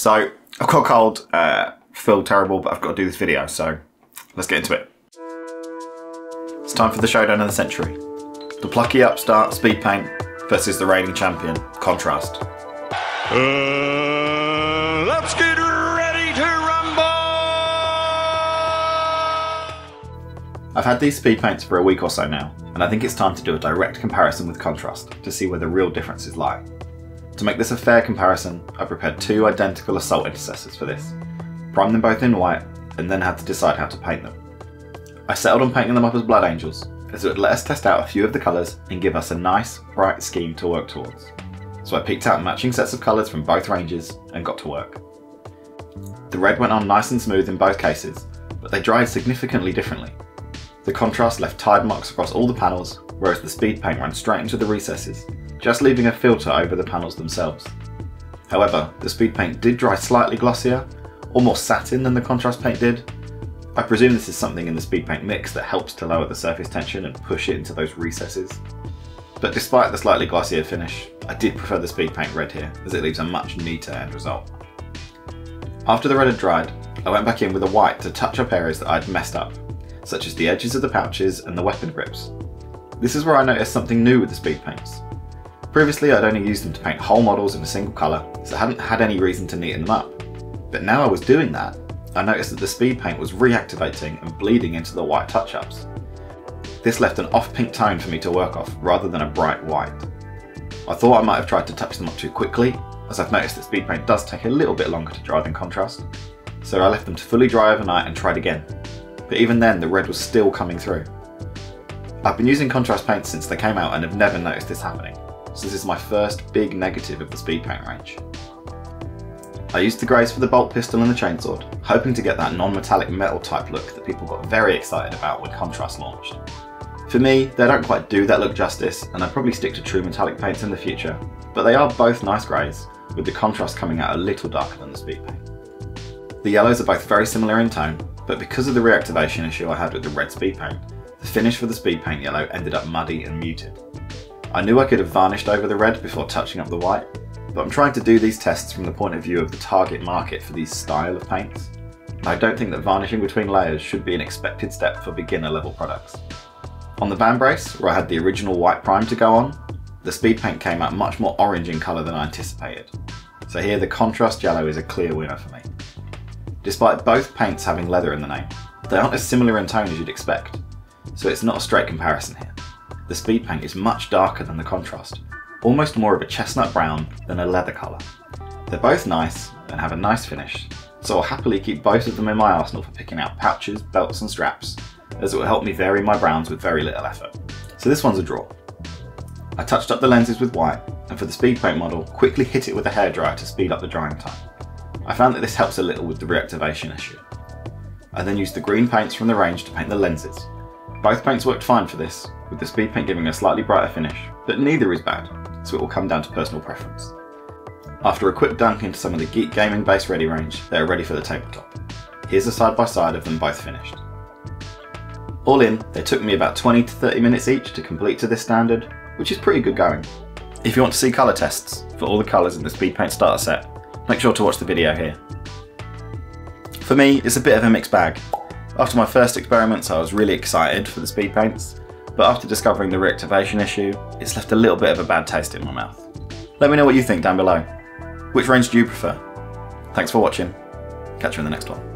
So, I've got a cold, uh, feel terrible, but I've got to do this video, so let's get into it. It's time for the showdown of the century. The plucky upstart speed paint versus the reigning champion, Contrast. Uh, let's get ready to rumble! I've had these speed paints for a week or so now, and I think it's time to do a direct comparison with Contrast to see where the real differences lie. To make this a fair comparison, I prepared two identical assault intercessors for this, primed them both in white, and then had to decide how to paint them. I settled on painting them up as Blood Angels, as it would let us test out a few of the colours and give us a nice, bright scheme to work towards. So I picked out matching sets of colours from both ranges and got to work. The red went on nice and smooth in both cases, but they dried significantly differently. The contrast left tide marks across all the panels, whereas the speed paint ran straight into the recesses, just leaving a filter over the panels themselves. However, the speed paint did dry slightly glossier, or more satin than the contrast paint did. I presume this is something in the speed paint mix that helps to lower the surface tension and push it into those recesses. But despite the slightly glossier finish, I did prefer the speed paint red here, as it leaves a much neater end result. After the red had dried, I went back in with a white to touch up areas that I'd messed up, such as the edges of the pouches and the weapon grips. This is where I noticed something new with the speed paints. Previously I'd only used them to paint whole models in a single colour, so I hadn't had any reason to neaten them up. But now I was doing that, I noticed that the speed paint was reactivating and bleeding into the white touch-ups. This left an off-pink tone for me to work off, rather than a bright white. I thought I might have tried to touch them up too quickly, as I've noticed that speed paint does take a little bit longer to dry than contrast, so I left them to fully dry overnight and tried again. But even then the red was still coming through. I've been using contrast paints since they came out and have never noticed this happening, so this is my first big negative of the speed paint range. I used the greys for the bolt pistol and the chainsword, hoping to get that non-metallic metal type look that people got very excited about when Contrast launched. For me, they don't quite do that look justice, and I'd probably stick to true metallic paints in the future, but they are both nice greys, with the contrast coming out a little darker than the speed paint. The yellows are both very similar in tone, but because of the reactivation issue I had with the red speed paint, the finish for the speed paint yellow ended up muddy and muted. I knew I could have varnished over the red before touching up the white, but I'm trying to do these tests from the point of view of the target market for these style of paints. I don't think that varnishing between layers should be an expected step for beginner level products. On the band Vambrace, where I had the original white prime to go on, the speed paint came out much more orange in colour than I anticipated. So here the contrast yellow is a clear winner for me. Despite both paints having leather in the name, they aren't as similar in tone as you'd expect, so it's not a straight comparison here. The speed paint is much darker than the contrast, almost more of a chestnut brown than a leather colour. They're both nice and have a nice finish, so I'll happily keep both of them in my arsenal for picking out pouches, belts and straps, as it will help me vary my browns with very little effort. So this one's a draw. I touched up the lenses with white, and for the speed paint model, quickly hit it with a hairdryer to speed up the drying time. I found that this helps a little with the reactivation issue. I then used the green paints from the range to paint the lenses. Both paints worked fine for this, with the speed paint giving a slightly brighter finish, but neither is bad, so it will come down to personal preference. After a quick dunk into some of the Geek Gaming base ready range, they are ready for the tabletop. Here's a side by side of them both finished. All in, they took me about 20 to 30 minutes each to complete to this standard, which is pretty good going. If you want to see colour tests for all the colours in the Speed Paint starter set, make sure to watch the video here. For me, it's a bit of a mixed bag. After my first experiments I was really excited for the speed paints, but after discovering the reactivation issue, it's left a little bit of a bad taste in my mouth. Let me know what you think down below. Which range do you prefer? Thanks for watching. Catch you in the next one.